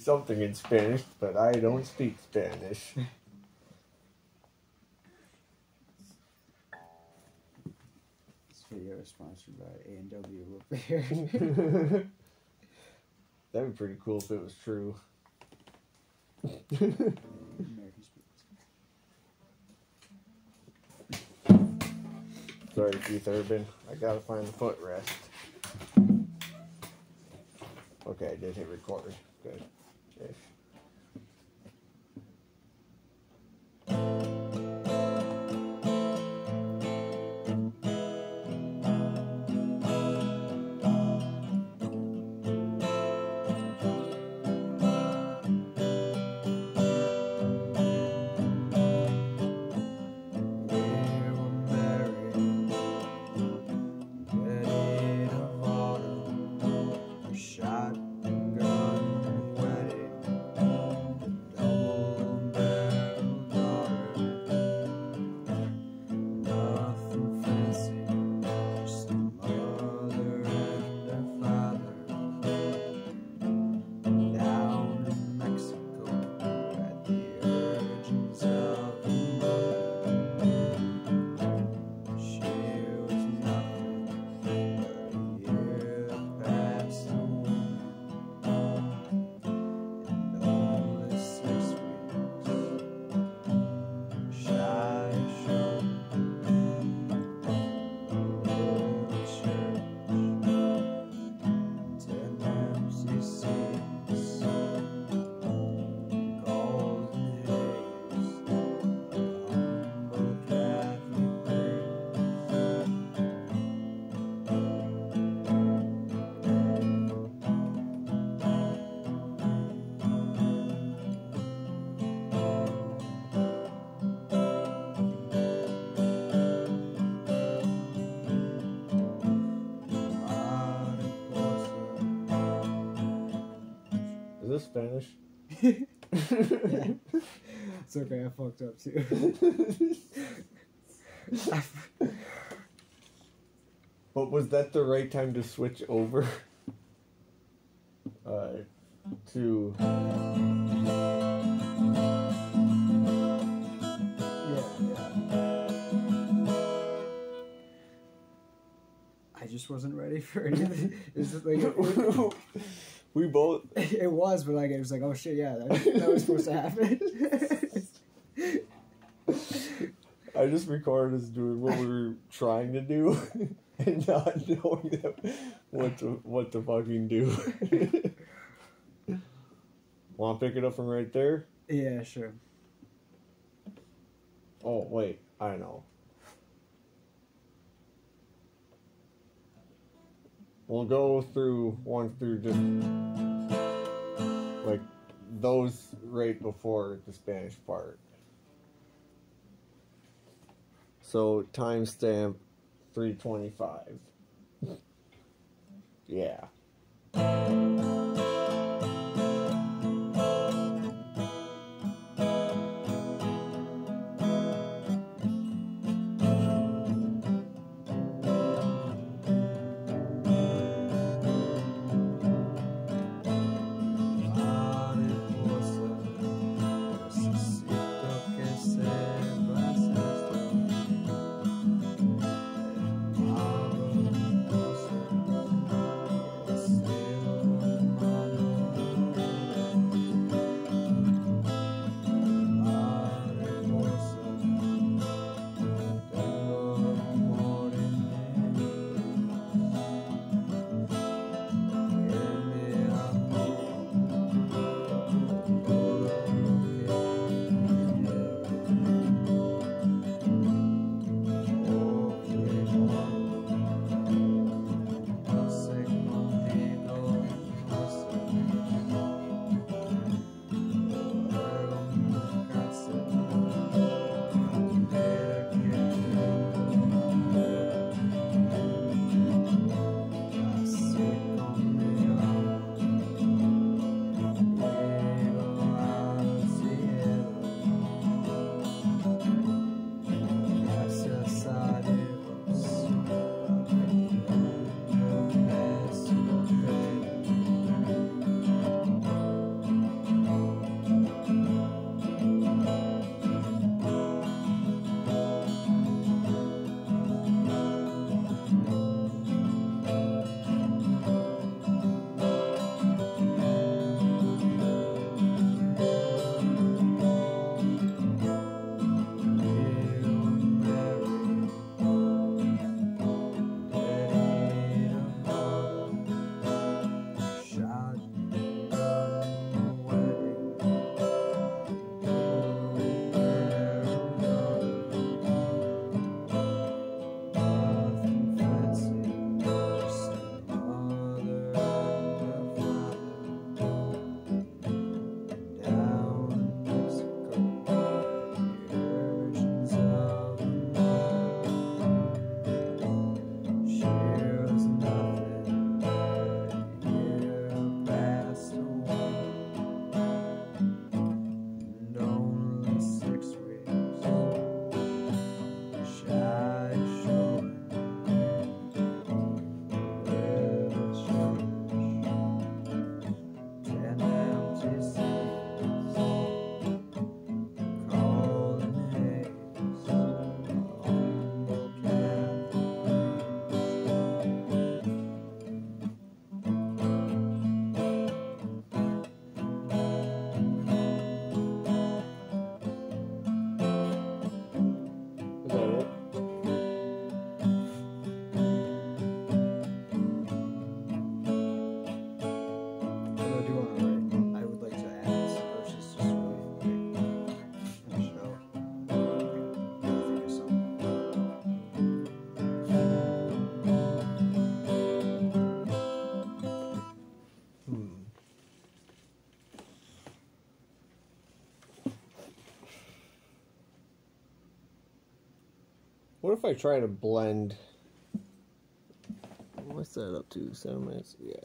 something in Spanish, but I don't speak Spanish. This video is sponsored by A&W Repair. That'd be pretty cool if it was true. Sorry, Keith Urban. I gotta find the footrest. Okay, I did hit record. Good. Ish. Is Spanish? It's okay, I fucked up too. But was that the right time to switch over? Uh, to yeah, yeah. I just wasn't ready for anything. It's just like it, we both it was, but like it was like, oh shit, yeah, that, that was supposed to happen. I just recorded us doing what we were trying to do and not knowing that, what to what to fucking do. Want to pick it up from right there? yeah, sure. Oh wait, I know. We'll go through one through just like those right before the Spanish part. So timestamp three twenty five. Yeah. What if I try to blend? What's that up to? Seven minutes? Yeah.